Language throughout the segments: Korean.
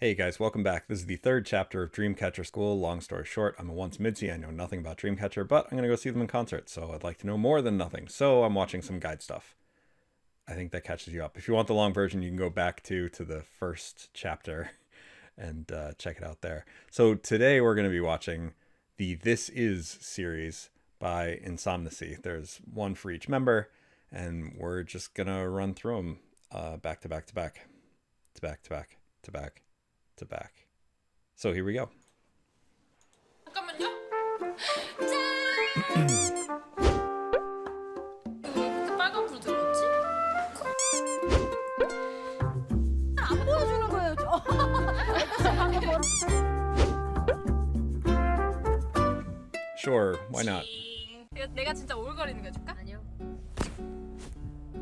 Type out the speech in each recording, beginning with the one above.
Hey guys, welcome back. This is the third chapter of Dreamcatcher School. Long story short, I'm a once Midzi. I know nothing about Dreamcatcher, but I'm going to go see them in concert, so I'd like to know more than nothing. So I'm watching some guide stuff. I think that catches you up. If you want the long version, you can go back to to the first chapter and uh, check it out there. So today we're going to be watching the This Is series by Insomnicy. There's one for each member, and we're just going to run through them uh, back to back to back to back to back to back to back. So here we go. Sure, why not? 내가, 진짜 오글거리는 거 해줄까? 아니요.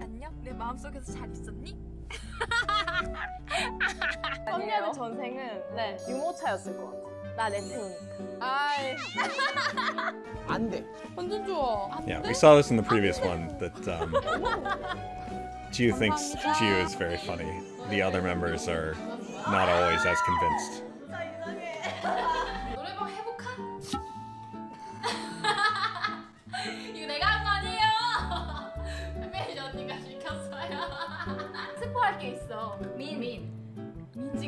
안녕? 내 마음속에서 잘 있었니? 선녀의 전생은 네 유모차였을 것 같아. 나 레트로니까. 아이 안 돼. 완전 좋아. 안 Yeah, 돼? we saw this in the previous one that um, Gio thinks Gio is very funny. The other members are not always as convinced.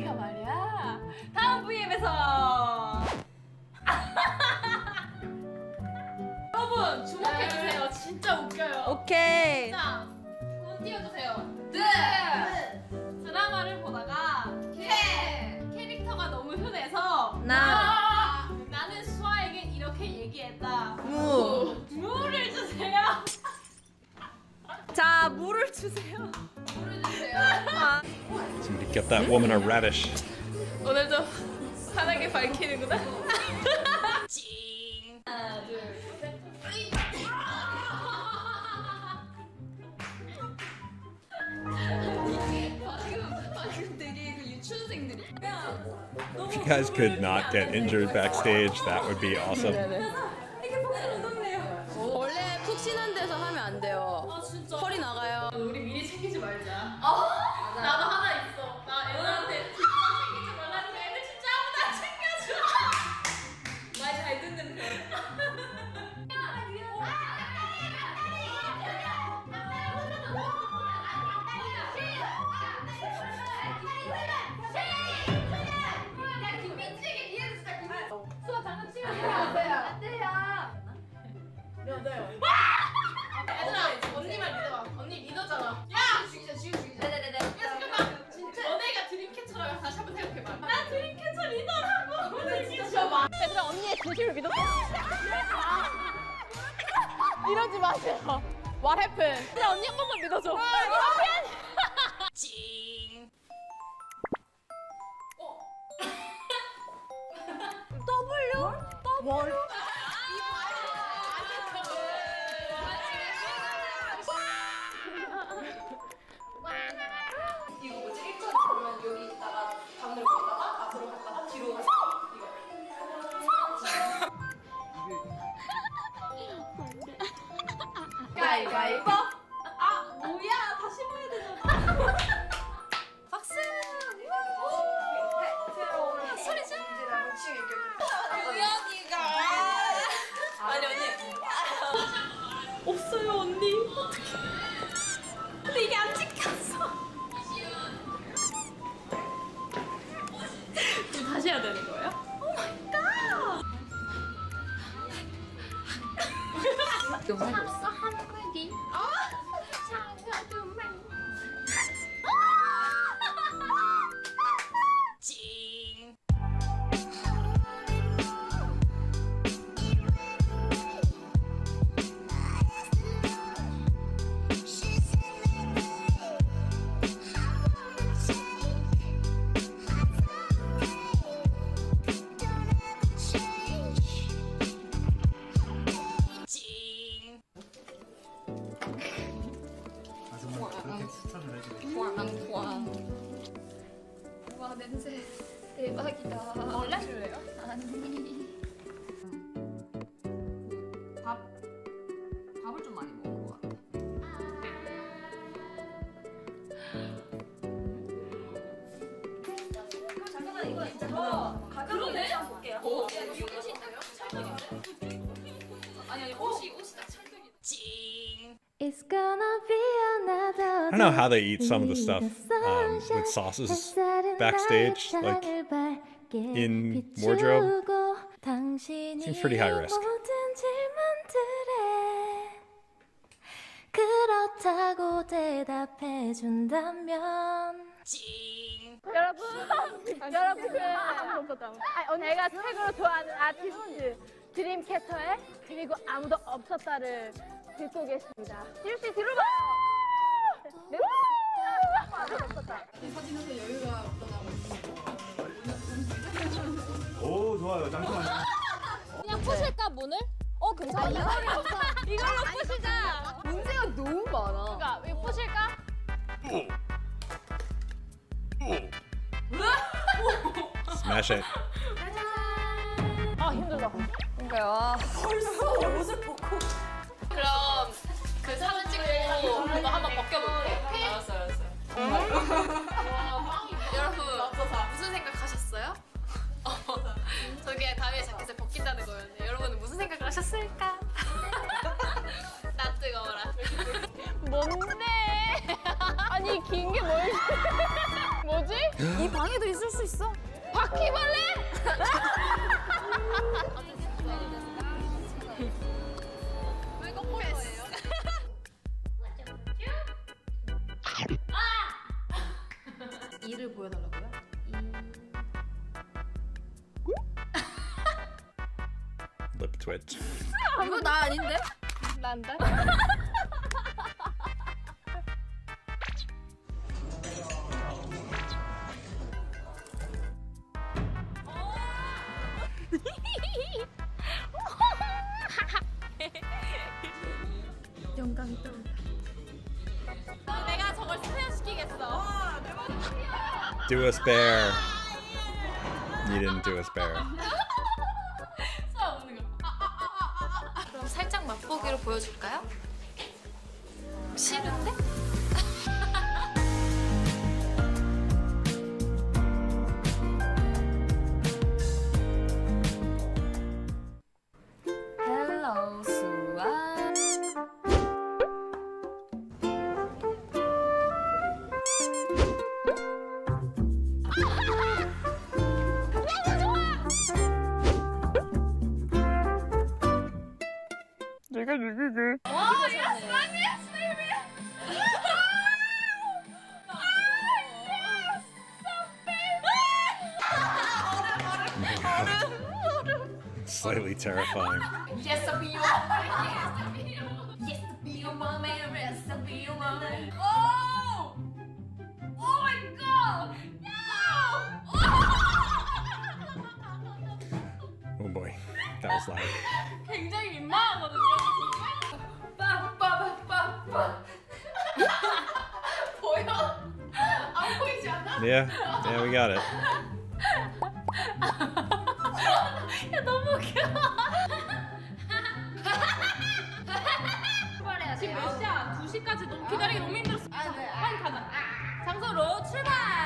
민지가 말이야. 다음 VM에서. 여러분 주목해주세요. 진짜 웃겨요. 오케이. 자, 손 띄워주세요. 네. 드라마를 보다가 캐 캐릭터가 너무 흔해서 나. 아, 나는 수아에게 이렇게 얘기했다. 무. 물을 주세요. 자, 물을 주세요. 물을 주세요. 아, Somebody get that woman a radish. 오늘도 환하게 밝히는구나. 찡. 하나, 둘, 셋. 방금 방금 되게 그 유치원생들이. If you guys could not get injured backstage, that would be awesome. 원래 푹신한 데서 하면 안 돼요. 아 진짜. 허리 나가요. 이러지 마세요. What happened? 얘들아 언니 한 번만 믿어줘. 찡 와 냄새 대박이다. 원래 줄래요? 아니. Don't know how they eat some of the stuff um, with sauces backstage, like in wardrobe. Seems pretty high risk. 그렇다고 대답해 준다면 여러분, 여러분 그 내가 최고로 좋아하는 아티스트 드림캐쳐의 그리고 아무도 없었다를 듣고 계십니다. 지우 씨 뒤로 봐. 네. 오 좋아요 잠시만요 그냥 푸실까 문을? 어 괜찮아. 이걸로 푸시자. 문제가 너무 많아. 그러니까 이거 푸실까? Smash it. 아 힘들다. 그러니까요. 그럼 그 사진 찍고 이거 한번 벗겨볼게. 알았어, 알았어. 여러분 무슨 생각하셨어요? 어, 저게 다음에 자켓을 벗긴다는 거였는데 여러분은 무슨 생각을 하셨을까? 나 뜨거워라. 뭔데? 아니 긴게 뭐지? 뭐지? 이 방에도 있을 수 있어. 바퀴벌레? 난다. 내가 저걸 스페어 시키겠어. Do us bear. You didn't do us bear. Oh, yes, yes, baby! Yes! Oh, baby! Slightly terrifying. Yes, I'll be your Yes, I'll be your mama. Yes, I'll be your mama. Oh! Was loud. 굉장히 민망하거든요. 빠빠빠빠빠. 보여? 안 보이지 않아? Yeah, yeah, we got it. 야 너무 웃겨. 지금 몇 시야? 2 시까지 너무 기다리기 너무 힘들었어. 빨리 가자. 장소로 출발. 출발.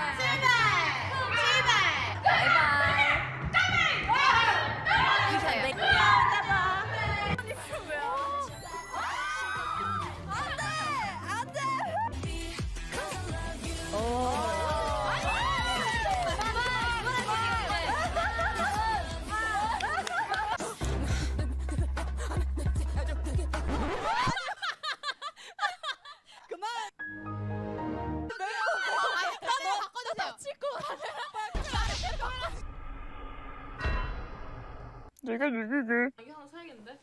이게 하나 사야겠는데?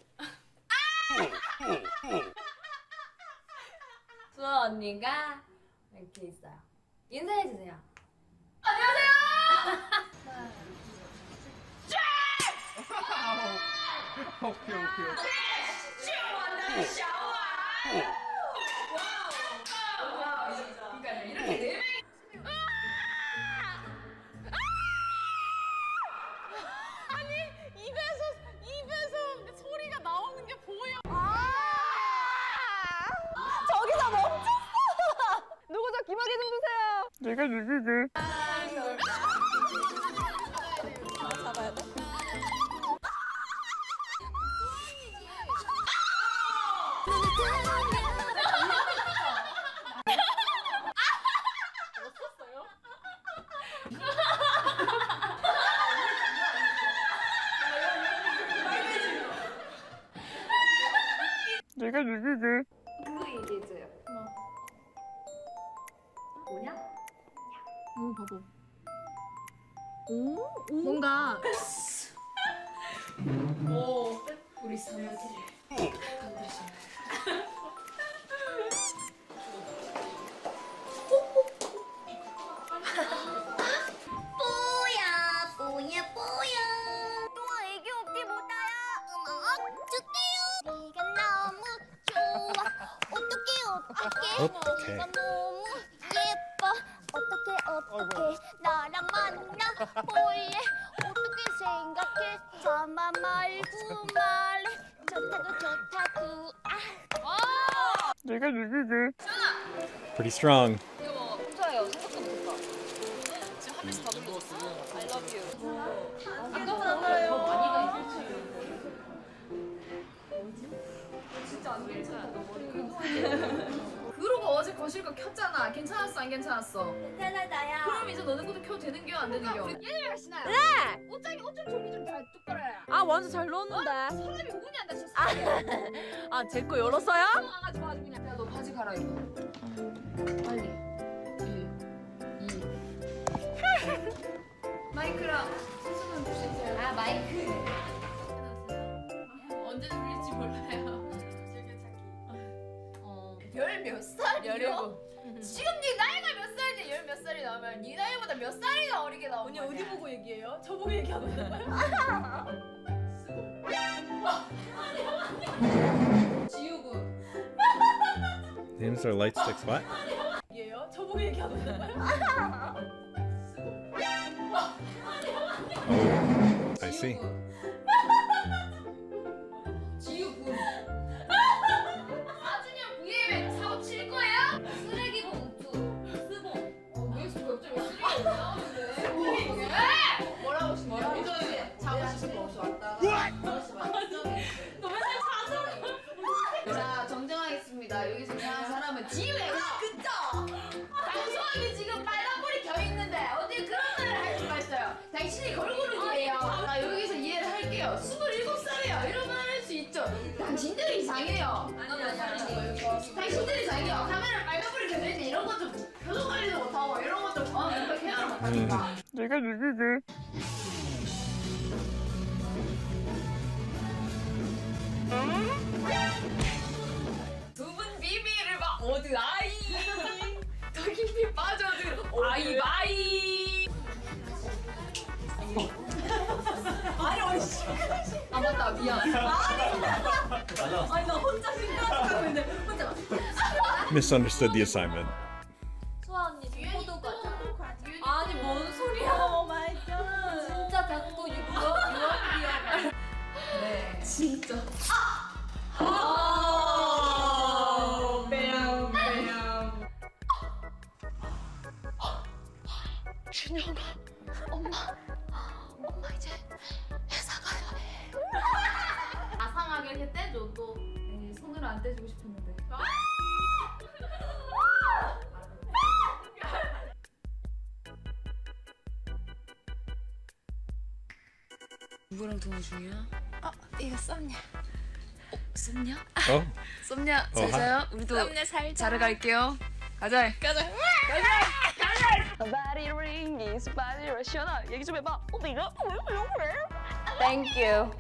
수아 언니가 이렇게 있어요. 인사해 주세요. 오케이 오케이 이마개 좀 주세요. 내가 누구게? 내가 누구게? 오 뭔가. 오 우리 사무실을 건드리지 뽀야 뽀야 뽀야. 또 애기 없지 못하야? 음악 줄게요. 네가 너무 좋아. 어떡해 어떡해. 어떡해. 볼래 어떻게 생각해 저만 말고 말해 좋다고 좋다고 아 Pretty strong. 진짜예요. 생각도 못했다. 지금 한 명씩 다 눌렀어. I love you. 아까보다 나아요. 많이가 진짜 안 괜찮아. 그러고 어제 거실 거 켰잖아. 괜찮았어 안 괜찮았어? 괜찮아 나야. 그럼 이제 너네 것도 켜도 되는 겨 안 되는 겨? 얘들 하시나요? 네. 옷장에 옷 좀 정리 좀잘 똑바로 해. 아 완전 잘 넣었는데. 사람이 운이 안 다쳤어. 아제 거 열었어요? 아가지 바지 그냥. 야 너 바지 갈아입어. 빨리. 1, 2. 마이크랑 수수는 주시세요. 아 마이크. 언제 눌릴지 몰라요. 어. 열몇 살이요? 열일곱. 지금 네 나이가 몇 살인데 열 몇 살이 나오면 네 나이보다 몇 살이나 어리게 나오는 언니? 어디 보고 얘기해요? 저 보고 얘기하고 있는 거야? 지우군. Names are light sticks. What? 얘기해요? 저 보고 얘기하고 있는 거야? I see. 자고 싶은 정정하겠습니다 여기서 이상한 사람은 지우예요 그쵸? 방송하기 지금 빨간불이 켜있는데 어떻게 그런 말을 할 수가 있어요 당신이 걸그룹이에요 나 여기서 이해를 할게요 27살이에요 이런 말 할 수 있죠 당신들이 이상해요 당신들이 이상해요 카메 이렇게 해야 못하니까 두분 비비를 봐. 어디 아이. 더 깊이 빠져들. 아이 바이. 아니 어이씨. 아 맞다. 미안. 아니. 나 혼자 생각하고 있는데 혼자 Misunderstood the assignment. 통화 중이야? 어, 이거 썸냐? 어, 썸냐? Oh, 썸냐, 어, 잘 하- 자요? 우리도 자러 갈게요. 가자. 가자. 바디 링이 바디 러시아나 얘기 좀 해봐. 어 내가 왜 그래? Thank you.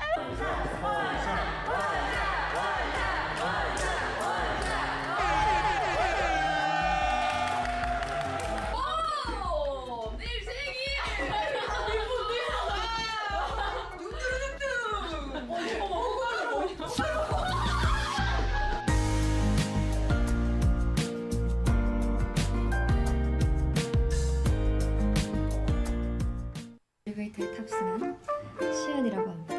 탑승한 시연이라고 합니다.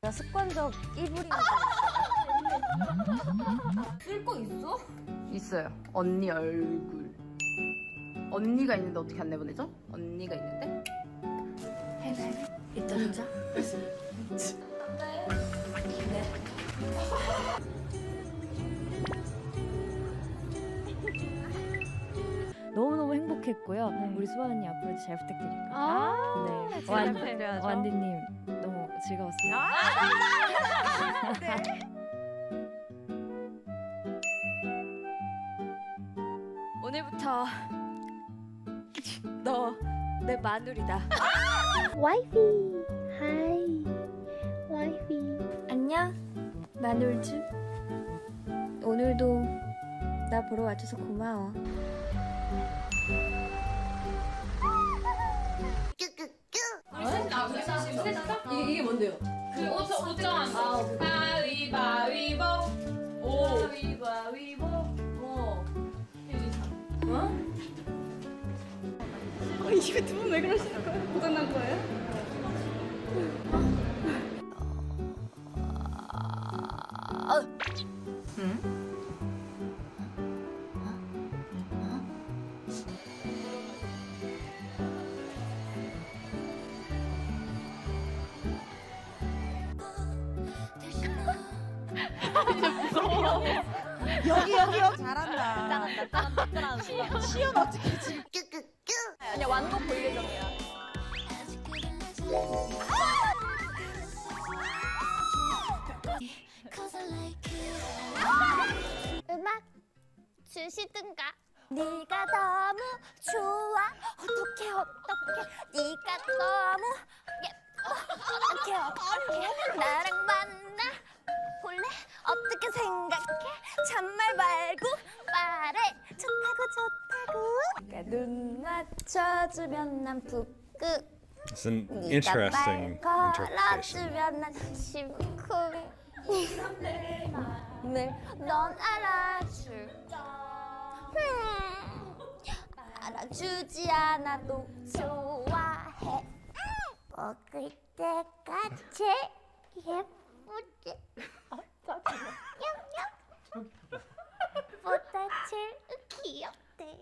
나 습관적 이불이 쓸거 있어? 있어요. 언니 얼굴. 언니가 있는데 어떻게 안 내보내죠? 언니가 있는데? 일단 자. 너무너무 행복했고요. 네. 우리 수아 언니 앞으로도 잘 부탁드릴게요. 아 네. 완, 완디님 너무 즐거웠어요. 아 네. 오늘부터 너 내 마누리다. 와이피 하이 와이피 안녕, 마눌즈. 오늘도 나 보러 와줘서 고마워. 우리 셋다 우리 셋다 이게 이게 뭔데요? 그 오점 오점 가위바위보 오 가위바위보 오 여기 여기 여기 잘한다. 짠한다. 시연 어떻게 네가 너무 좋아. 어떡해 어떡해. 네가 너무 예뻐. 어떡해 어떡해. 나랑 만나. 볼래? 어떻게 생각해? 잔말 말고 말해. 좋다고 좋다고. 눈 맞춰주면 난 북극. It's an interesting 말 interpretation. 걸어주면 난 심쿵. 내 맘을 넌 알아줄 음, 알아주지 않아도 좋아해. 먹을 때가 제일 예쁘지. 냠냠. 보다 제일 귀엽대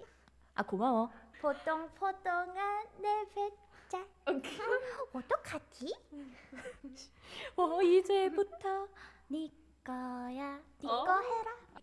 아 고마워. 포동포동한 내 배짱 어떡하지? 어 이제부터 네 거야. 네 어? 거 해라. 어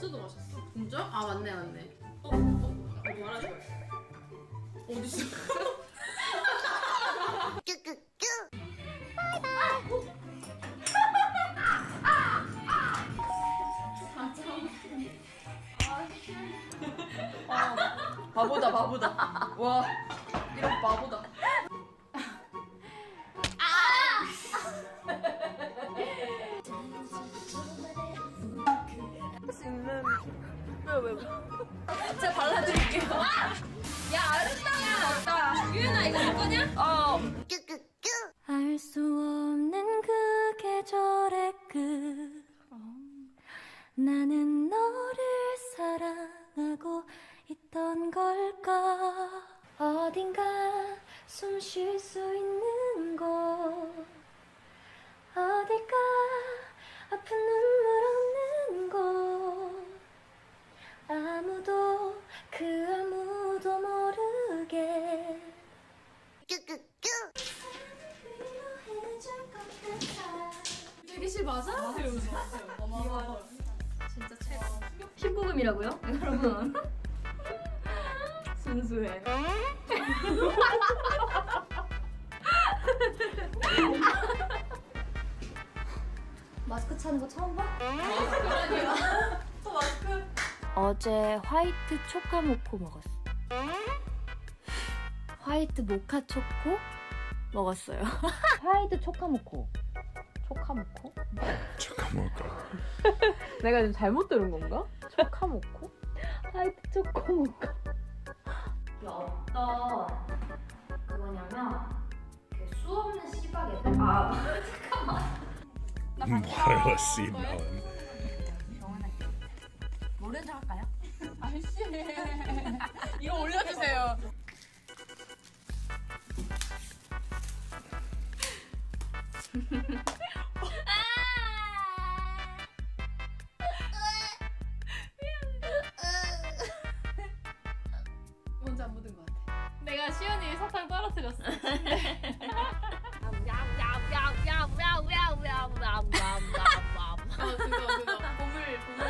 어제도 마셨어. 진짜? 아 맞네 맞네. 어? 어? 말하지 마 어딨어? 바보다 바보다. 와 어제 화이트 초카 모코 먹었어. 화이트 모카 초코 먹었어요. 화이트 초카 모코. 초카 모코? 잠깐만. 내가 지금 잘못 들은 건가? 초카 모코? 화이트 초코모카. 어떤 그거냐면 그 수없는 씨박에 아 Wireless seed melon. 척 할까요? 아이씨. 이거 올려주세요. 먼저 안 묻은 것 같아. 내가 시연이 사탕 떨어뜨렸어. 어, 보물 찾고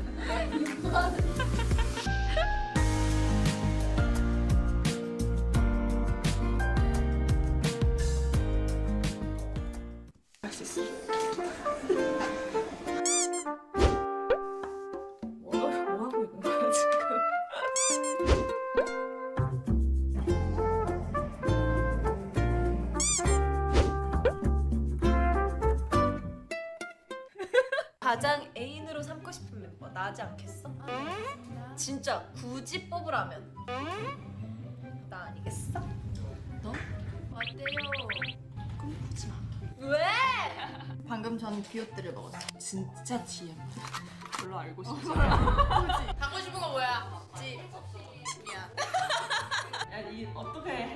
가장 애인으로 삼고 싶은 멤버 나지 않겠어? 진짜 굳이 뽑으라면 나 아니겠어? 너? 어때요? 꿈꾸지 마. 왜? 방금 전 비오트를 먹었어. 진짜 지혜. 별로 알고 싶지 갖고 싶은 거 뭐야? 지. 미안. 이 어떻게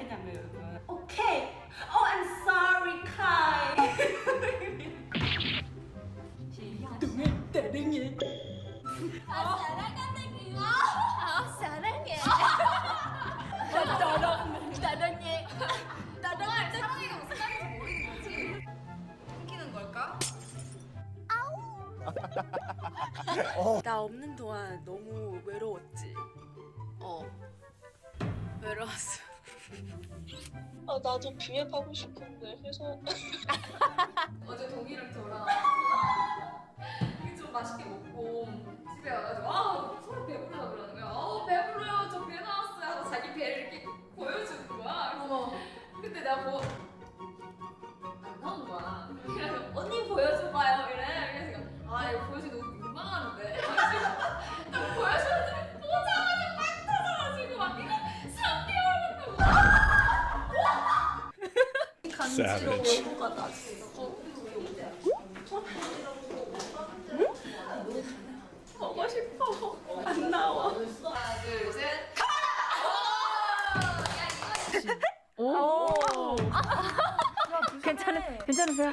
나 없는 동안 너무 외로웠지. 어. 외로웠어. 아 나도 비앱하고 싶은데 회사 어제 동이랑 저랑 좀 맛있게 먹고 집에 와가지고 아 서로 배부르다 그러는 거야. 아 배불러요. 저 배 나왔어요. 하고 자기 배를 이렇게 보여주는 거야. 그래서 근데 내가 뭐안 나온 거야. 그래서 언니 보여줘봐요. 이래. 그래서 아 이거 보여주기 너무 민망한데. 딱 보여줬는데 보자마자 막 터져가지고 막 이거 3개월 만에 Savage. 보고 싶어. 안 나와. 하나, 둘, 셋. 오. 괜찮으 괜찮으세요?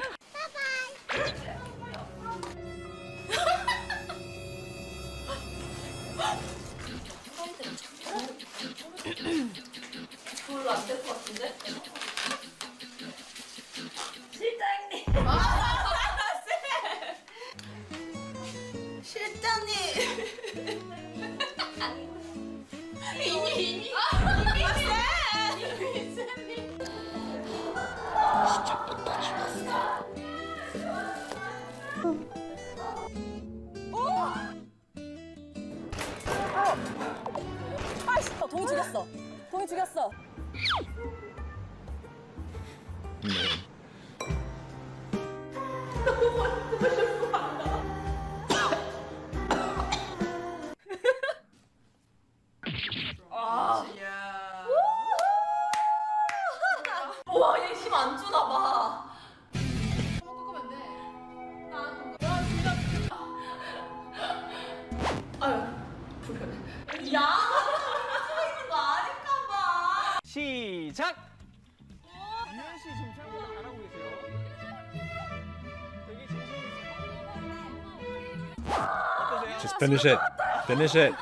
Finish it. Finish it.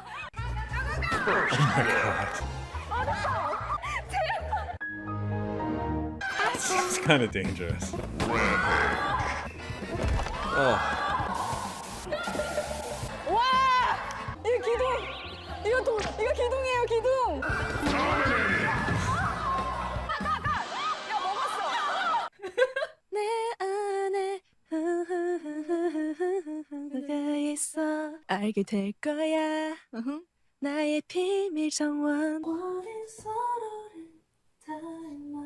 Oh my god. Seems kind of dangerous. Oh, 와! 이거 기둥! 이거 동, 이거 기둥이에요, 기둥! 알게 될 거야. 나의 비밀 정원. 우린 서로를 닮아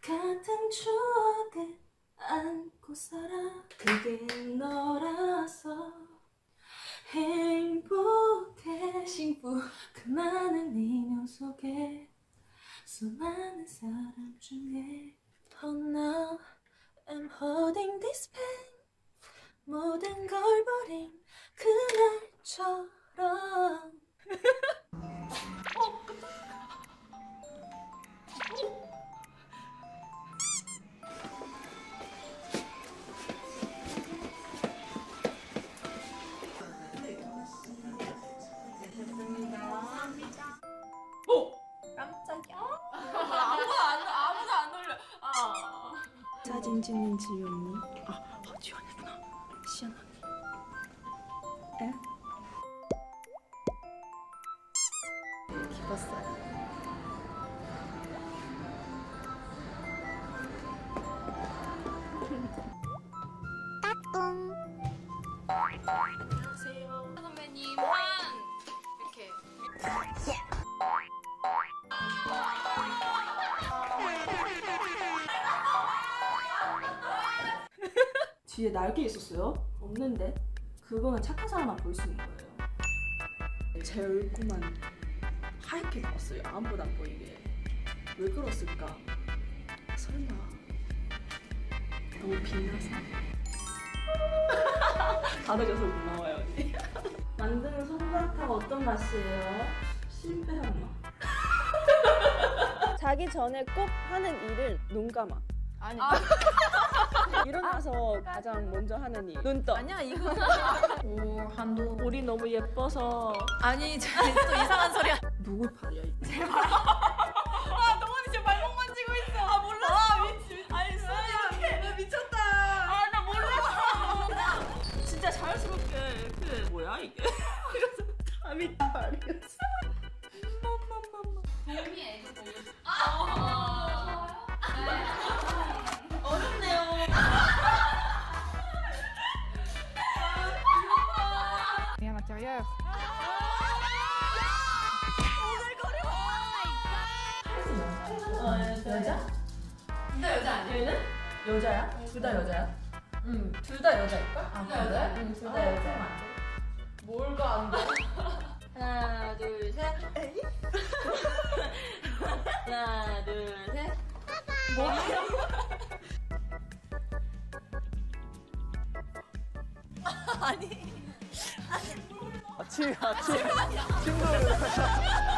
같은 추억을 안고 살아 그게 너라서 행복해 신부. 그 많은 인연 속에 수많은 사람 중에 Oh now I'm holding this pen 모든 걸 버린 그날 처럼 깜짝이야. 아무도 안 아무도 안 놀려. 아. 사진 찍는 지연이. 아, 안녕하세요. 뒤에 날개 있었어요? 없는데? 그거는 착한 사람만 볼 수 있는 거예요. 제 얼굴만 하얗게 나왔어요. 아무도 안 보이게. 왜 그랬을까? 설마 너무 빛나서? 다르져서 고마워요 언니. 만드는 솜사탕 어떤 맛이에요? 실패한 맛. 자기 전에 꼭 하는 일을 눈 감아. 아니. 일어나서 가장 먼저 하는 일. 눈 떠. 아니야 이거. 오 한도. 우리 너무 예뻐서 아니 저또 이상한 소리야. 누굴 팔이야 이 얘는 여자야? 둘 다 여자야? 응. 둘 다 여자일까? 아, 둘다 여자야? 응, 둘다 여자야. 뭘가 안 돼? 하나, 둘, 셋. 하나, 둘, 셋. 뭐? 아치 아치 친구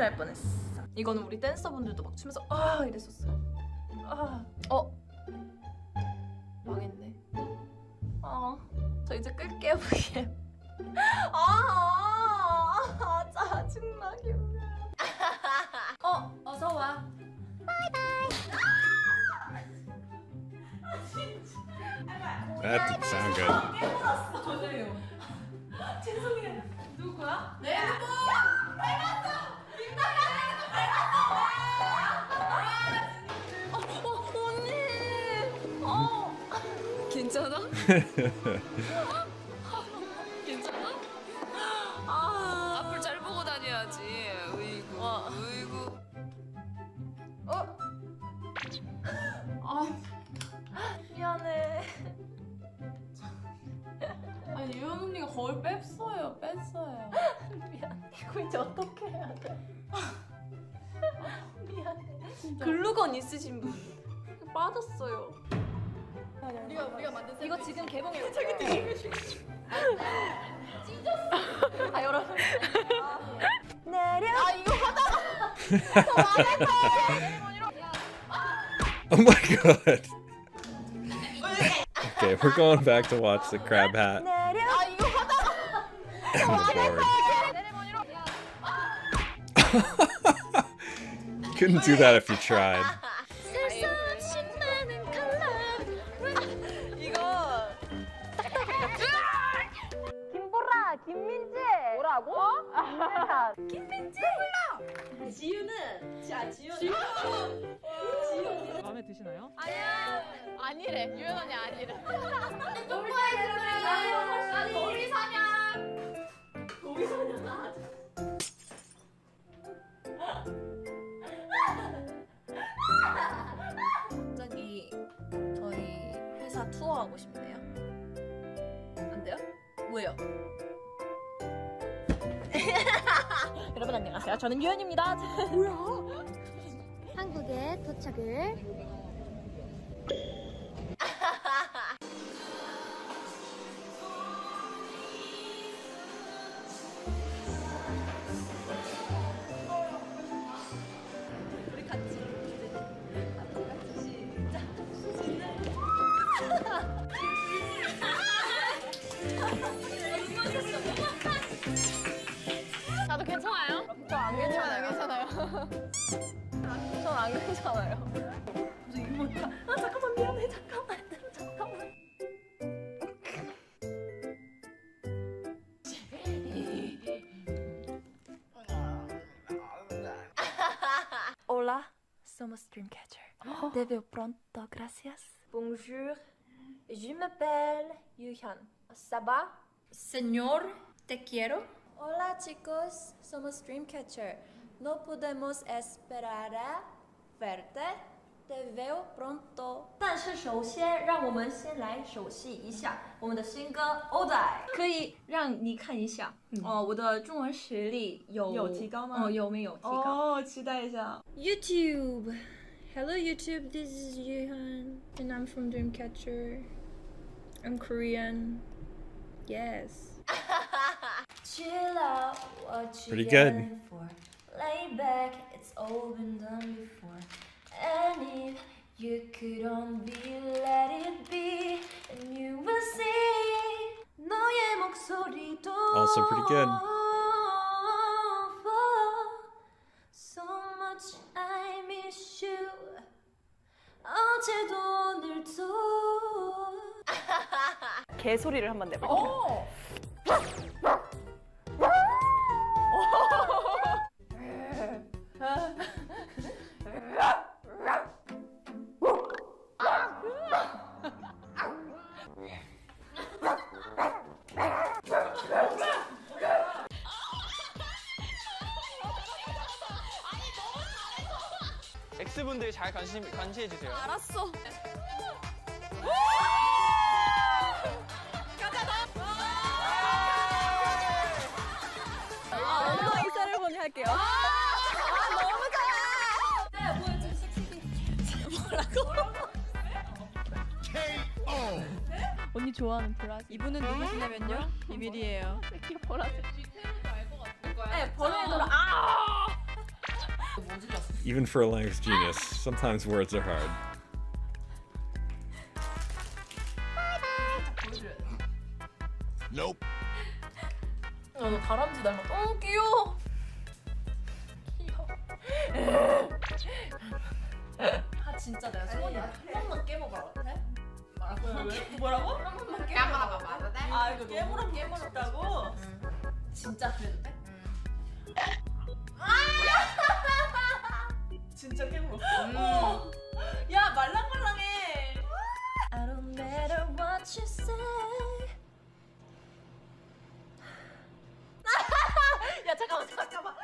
날 뻔했어. 이거는 우리 댄서분들도 막 추면서 아 이랬었어요. 아, 어, 망했네. 아, 저 이제 끌게요 브이앱. 아, 아, 아, 짜증나게. 어, 어서 와. That didn't sound good. 죄송해요. 죄송해요. 누구야? 내 핸드폰! 괜찮아? 아, 앞을 잘 보고 다녀야지. 으이구, 으이구. 어? 아 미안해. 아니 유연 언니가 거울 뺐어요, 뺐어요. 미안. 이거 이제 어떻게 해야 돼? 미안해. 글루건 있으신 분. 빠졌어요. 우리가 우리가 만든 이거 지금 개봉해. 저기 아 여러분. 내려. 아 이거 하다가 Oh my god. Okay, we're going back to watch the crab hat. 내려. 아 이거 하다가 I'm bored. Couldn't do that if you tried. 김민지 지유는 자 지유 지유 마음에 드시나요? 아니야 아니래 유연 언니 아니래 동거에 들어가요 도리 사냥 도리 사냥 하자 갑자기 저희 회사 투어하고 싶네요. 안 돼요? 왜요? 여러분 안녕하세요. 저는 유연입니다. 한국에 도착을 괜찮아요 아 잠깐만 미안해 잠깐만 잠깐만 Hola, somos Dreamcatcher. Te veo pronto, gracias. Bonjour, je m'appelle Yuhan. ¿Ça va? Señor, te quiero. Hola chicos, somos Dreamcatcher. No podemos esperar A verte. Te veo pronto. 但是首先，让我们先来熟悉一下我们的新歌《欧仔》。可以让你看一下，哦，我的中文实力有有提高吗哦，有没有提高？哦，期待一下。YouTube. Hello YouTube, this is Yuhan and I'm from Dreamcatcher. I'm Korean. Yes. Chill out, what you Pretty good. for? Lay back, all been done before. And if you could only let it be, and you will see 너의 목소리도 Also pretty good. So much I miss you. 어제도 오늘도. 개소리를 한번 내볼게요. X분들 잘 관심 관시해 주세요. 알았어. 아, 엄마 인사를 보니 할게요. 언니 좋아하는 보라색. 이분은 누구시냐면요? 비밀이에요. 보라색. 네 번외도로 아 Even for a language genius, sometimes words are hard. 야, 너 다람쥐 닮았다. 어, 귀여워. 귀여워. 아, 진짜 내가 소원이 한 번만 깨먹으라고 돼? 말할 왜? 뭐라고? 한 번만 깨물어 봐. 봐도 돼? 아, 이거 깨물어 깨물었다고? 진짜 그래도 돼? 진짜 깨물었어. 음. 야 말랑말랑해. I don't matter what you say. 야 잠깐만 잠깐만.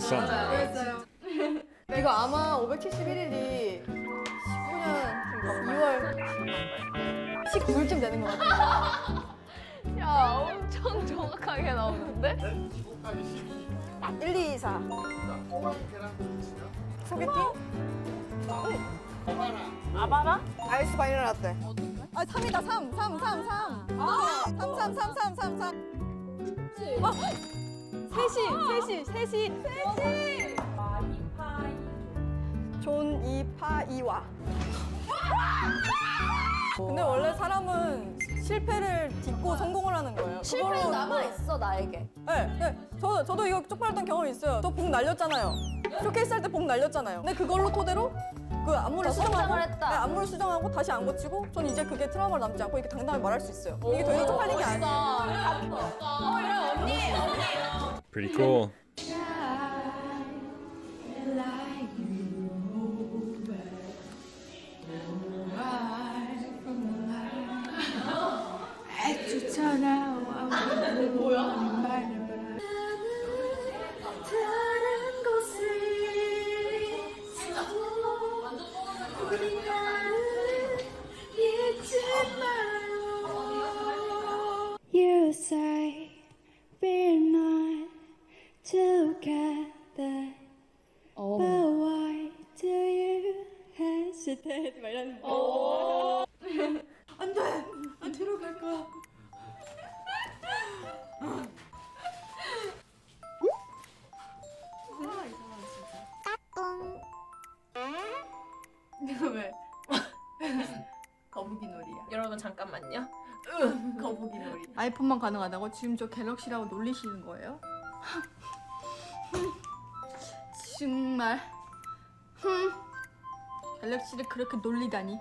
Stick is something. 그랬어요. 이거 아마 571일이 19년 6월 19일쯤 되는 것 같아요. 야, 엄청 정확하게 나오는데? 1, 2, 4. 소개팅? 아바라? 아이스 바닐라 라떼. 아, 3이다, 3, 3, 3, 3. 아, 3, 3, 3, 3, 3, 3. 아, 3시, 3시, 3시, 3시. 존, 이, 파, 이와. 근데 원래 사람은 실패를 딛고 성공을 하는 거예요. 실패는 그거로- 남아 있어 나에게. 네, 네. 저, 저도 이거 쪽팔렸던 경험이 있어요. 저 봉 날렸잖아요. 쇼케이스 할 때 봉 날렸잖아요. 근데 그걸로 토대로 그 안무를 더 수정하고 성장을 했다. 네, 안무를 수정하고 다시 안 고치고 저는 이제 그게 트라우마로 남지 않고 이렇게 당당하게 말할 수 있어요. 이게 더 이상 쪽팔린 게 아니에요. 어, 이래 언니, 언니. Pretty cool. 가능하다고? 지금 저 갤럭시라고 놀리시는 거예요? 정말. 흠. 갤럭시를 그렇게 놀리다니.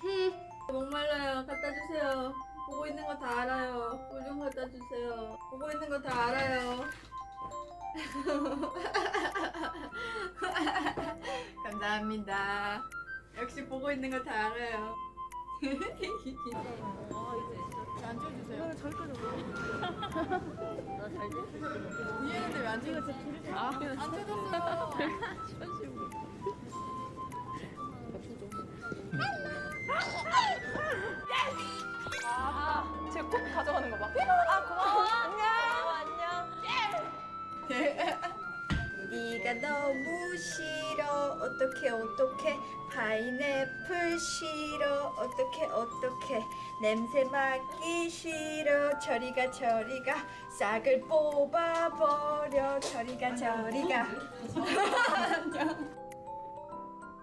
흠. 목말라요. 갖다 주세요. 보고 있는 거 다 알아요. 물 좀 갖다 주세요. 보고 있는 거 다 알아요. 감사합니다. 역시 보고 있는 거 다 알아요. 앉아주세요. 이거 나잘 위에는데 왜안 찍었지? 아, 안 찍었어요. 아, 제가 꼭 가져가는 거 봐. 아, 고마워. 안녕. 네가 너무 싫어 어떻게 어떻게 파인애플 싫어. 어떻게 어떻게? 냄새 맡기 싫어. 저리가 저리가 싹을 뽑아버려. 저리가 저리가.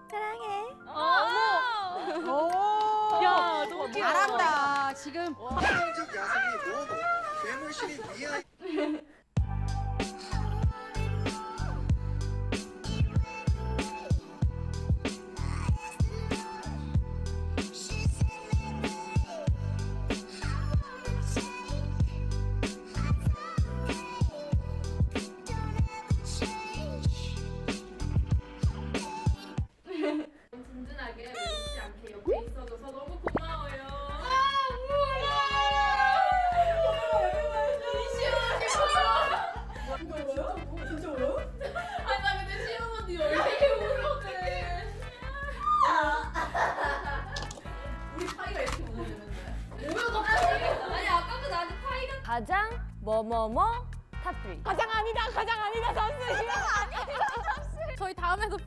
사랑해. 어머. 야, 너무 귀여워. 잘한다. 지금. 한정적 야생이 뭐도 괴물신이 위에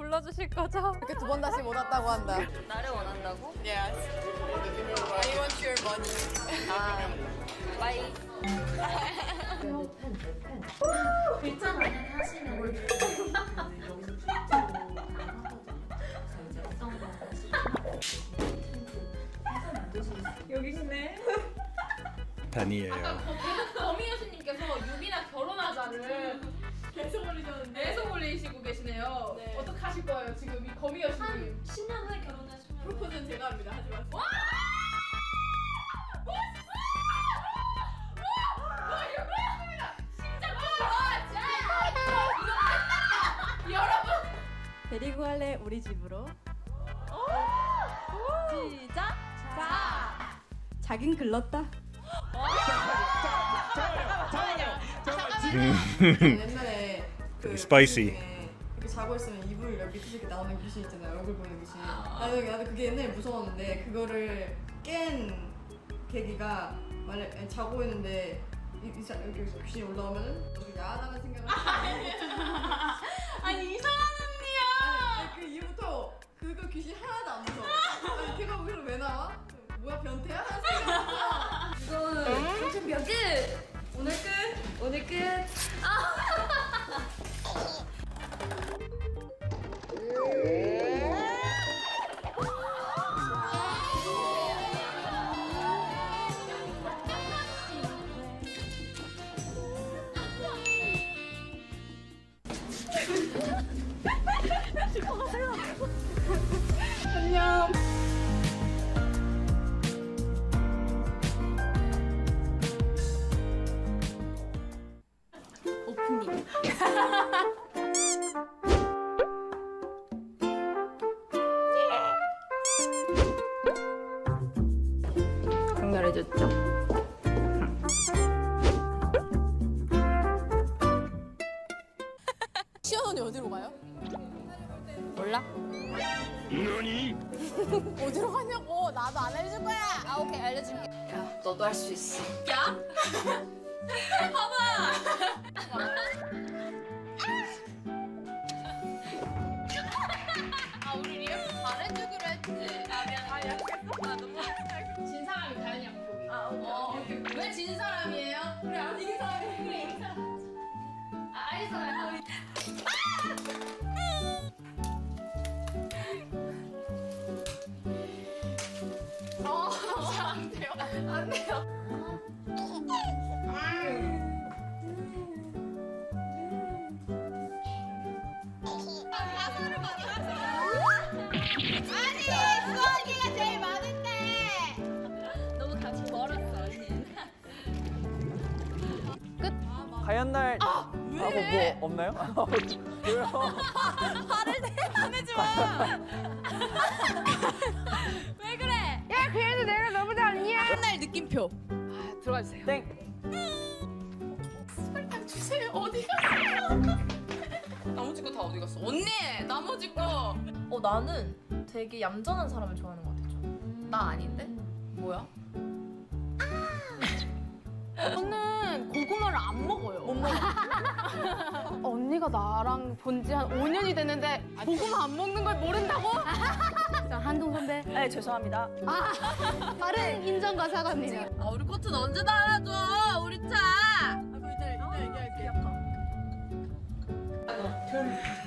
불러주실 거죠? 이렇게 두 번 다시 못 왔다고 한다. 나를 원한다고? Yes. I want your money. 아, 빠이. 괜찮아 하시는 걸. 여기 있네. 팬이에요. 거미 여신님께서 유빈아 결혼하자를 계속 올리셨는데. 계속 올리시고 계시네요. 어떻게 하실 거예요 지금 이 거미 여신님? 10년 후에 결혼하시면 포즈는 제가 합니다. 하지 마세요. 와! 데리고 갈래 우리 집으로. 시작. 자. 자긴 글렀다. 옛날에 그 Spicy. 중에 이렇게 자고 있으면 이불 이렇게 이렇게 나오는 귀신 있잖아요. 얼굴 보이는 귀신. 나도 나도 그게 옛날에 무서웠는데 그거를 깬 계기가 만약 자고 있는데 이, 이 사, 여기서 귀신이 올라오면은 되게 야하다는 생각을 아니 이상한 언니야. 아니 그 이후부터 그거 귀신 하나도 안 무서워. 아니 걔가 거기서 왜 나와? 뭐야 변태야? 하는 생각 이거는 끝. 오늘 끝. 오늘 끝. 안 멀었어, 언니. 하얀 날 아, 하고 뭐 없나요? 왜요? 화를 내, 화내지 마. 왜 그래? 야, 그래도 내가 너보다 언니야. 한날 느낌표. 아, 들어가 주세요. 땡. 설탕 주세요. 어디 갔어요? 나머지 거 다 어디 갔어? 언니, 나머지 거. 어, 나는 되게 얌전한 사람을 좋아하는 것 같아, 좀. 나 아닌데? 뭐야? 저는 고구마를 안 먹어요. 못 먹어. 언니가 나랑 본 지 한 5년이 됐는데 고구마 안 먹는 걸 모른다고? 자, 한동 선배. 네, 죄송합니다. 아, 다른 인정과 사과입니다. 아, 우리 코트는 언제 달아줘? 우리 차. 아, 그 이따 이따 얘기할게. 왜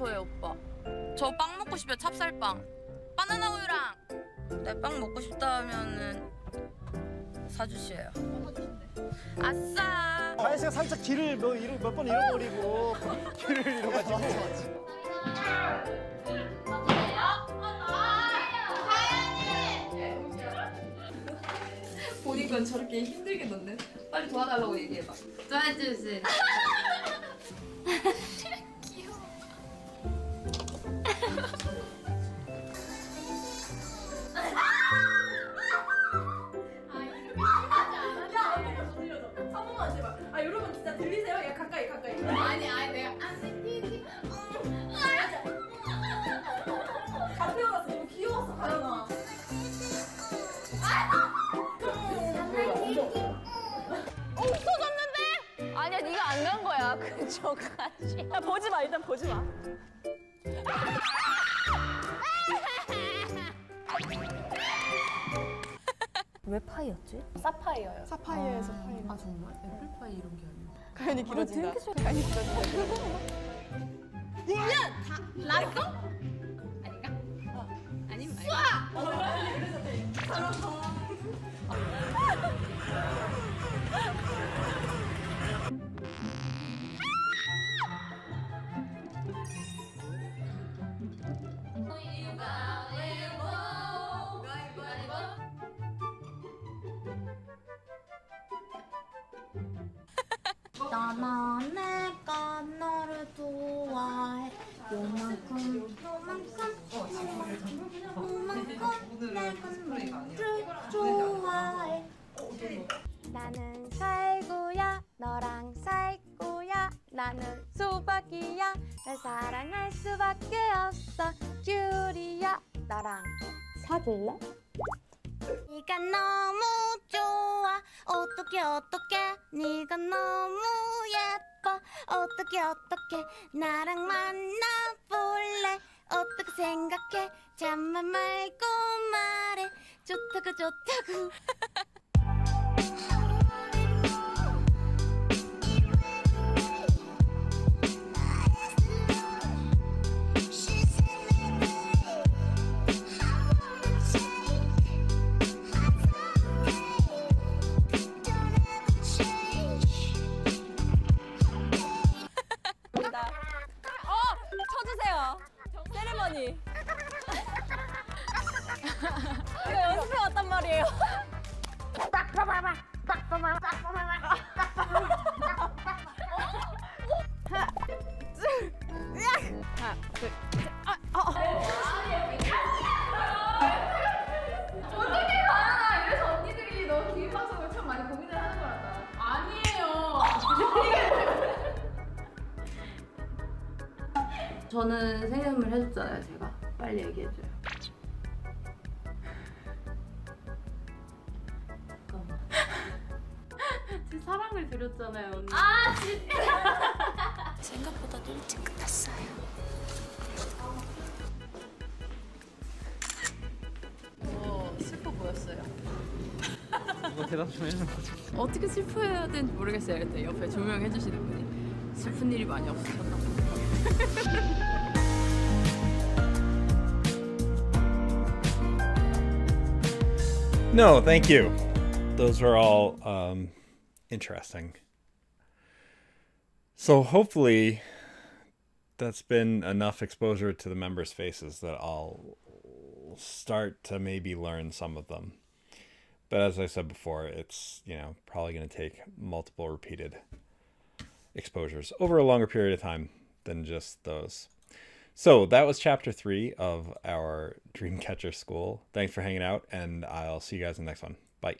싶어요, 오빠. 저 빵 먹고 싶어요, 찹쌀빵. 바나나 우유랑. 내 빵 먹고 싶다 하면은 사주셔요. 아싸. 하얀 씨가 살짝 길을 뭐 잃어 몇번 잃어버리고 길을 잃어가지고 보니까 저렇게 힘들게 넣네. 빨리 도와달라고 얘기해봐. 도와주세요. 아 여러분 진짜 들리세요? 야 가까이 가까이. 아니 아니 내가 안 띠띠 다 태어났어. 너무 귀여웠어 가연아. 어, 없어졌는데? 아니야, 네가 안 간 거야. 그저까지. 야 보지 마 일단 보지 마. 왜 파이였지? 사파이어요. 사파이어에서 파이. 아 정말 애플파이 이런 게 아니야. 가연이 길어진다. 가연이 길어진다. 야! 다? 아 나는 말해 좋다고 좋다고 어, 말이에요. 저는 생일선물 해줬잖아요 제가. 빨리 얘기해줘요. 대답 좀 해주는 거죠. 어떻게 슬퍼해야 되는지 모르겠어요. 그때 옆에 조명해 주시는 분이 슬픈 일이 많이 없으셨나 봐요. No, thank you. Those were all um, interesting. So hopefully that's been enough exposure to the members' faces that I'll start to maybe learn some of them. But as I said before, it's, you know, probably going to take multiple repeated exposures over a longer period of time than just those. So that was chapter three of our Dreamcatcher School. Thanks for hanging out, and I'll see you guys in the next one. Bye.